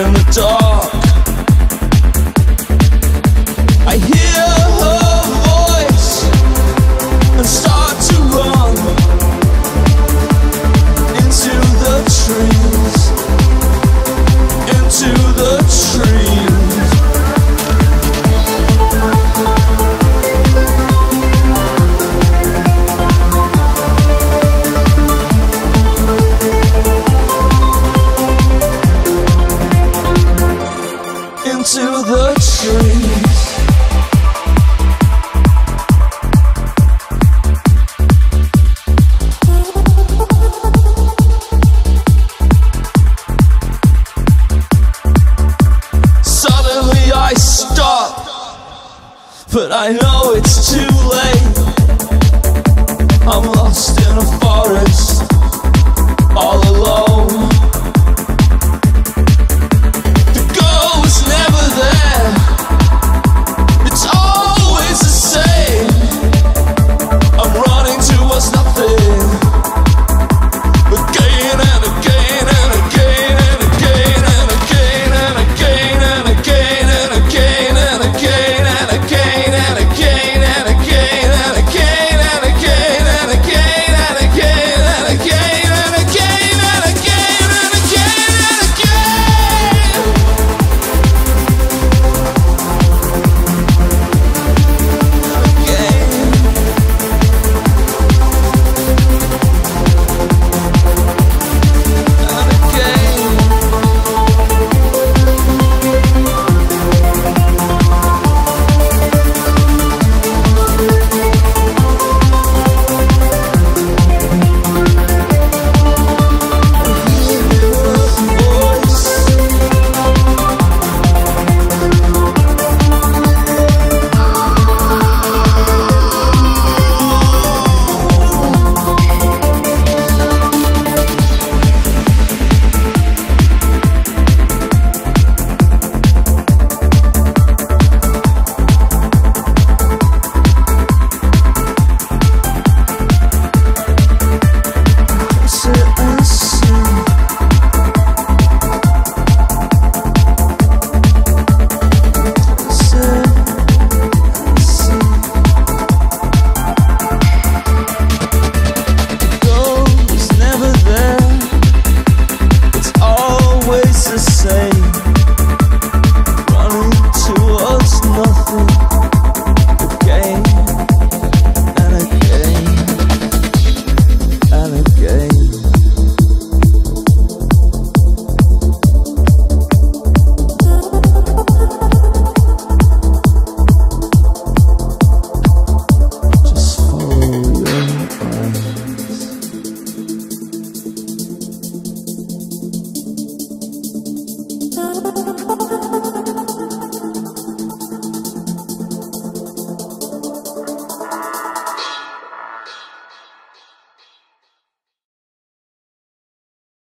in the dark. I know it's too você.